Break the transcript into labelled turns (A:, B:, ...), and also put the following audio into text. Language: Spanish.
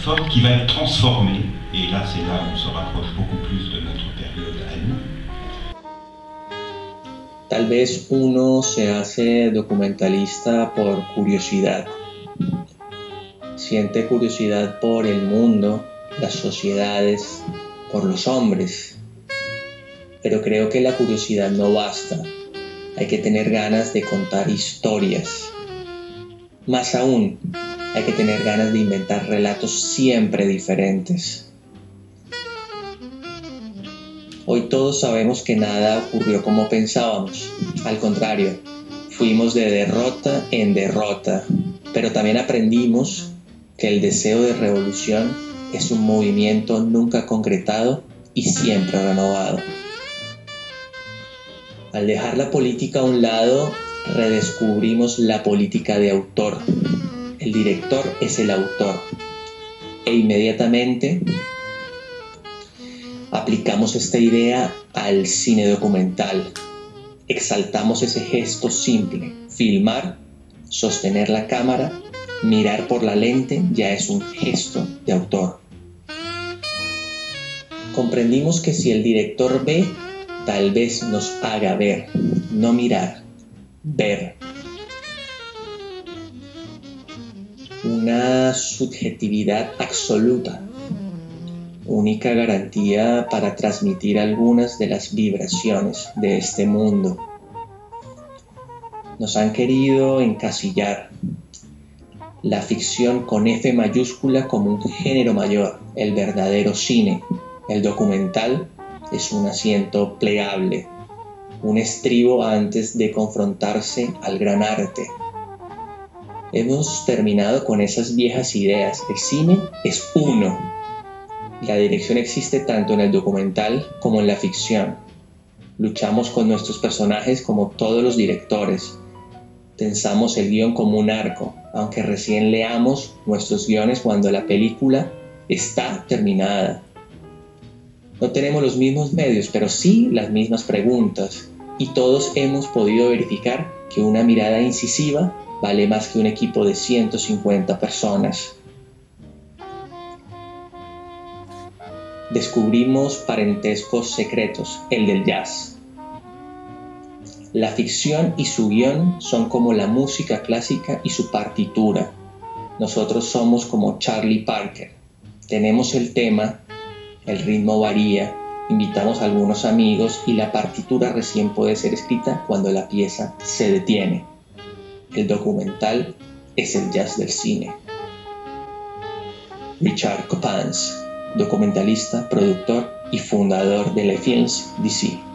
A: forte qui va être transformée, et là c'est là où on se rapproche beaucoup plus de notre période à nous.
B: Tal vez uno se hace documentalista por curiosidad. Siente curiosidad por el mundo, las sociedades, por los hombres. Pero creo que la curiosidad no basta. Hay que tener ganas de contar historias. Más aún, hay que tener ganas de inventar relatos siempre diferentes. Hoy todos sabemos que nada ocurrió como pensábamos. Al contrario, fuimos de derrota en derrota. Pero también aprendimos que el deseo de revolución es un movimiento nunca concretado y siempre renovado. Al dejar la política a un lado, redescubrimos la política de autor. El director es el autor. E inmediatamente aplicamos esta idea al cine documental. Exaltamos ese gesto simple, filmar, sostener la cámara, mirar por la lente ya es un gesto de autor. Comprendimos que si el director ve, tal vez nos haga ver, no mirar, ver. Una subjetividad absoluta, única garantía para transmitir algunas de las vibraciones de este mundo. Nos han querido encasillar la ficción con F mayúscula como un género mayor, el verdadero cine, el documental es un asiento plegable, un estribo antes de confrontarse al gran arte. Hemos terminado con esas viejas ideas. El cine es uno. La dirección existe tanto en el documental como en la ficción. Luchamos con nuestros personajes como todos los directores. Pensamos el guion como un arco, aunque recién leamos nuestros guiones cuando la película está terminada. No tenemos los mismos medios, pero sí las mismas preguntas. Y todos hemos podido verificar que una mirada incisiva vale más que un equipo de 150 personas. Descubrimos parentescos secretos, el del jazz. La ficción y su guion son como la música clásica y su partitura. Nosotros somos como Charlie Parker. Tenemos el tema, el ritmo varía, invitamos a algunos amigos y la partitura recién puede ser escrita cuando la pieza se detiene. El documental es el jazz del cine. Richard Copans, documentalista, productor y fundador de Le Films DC.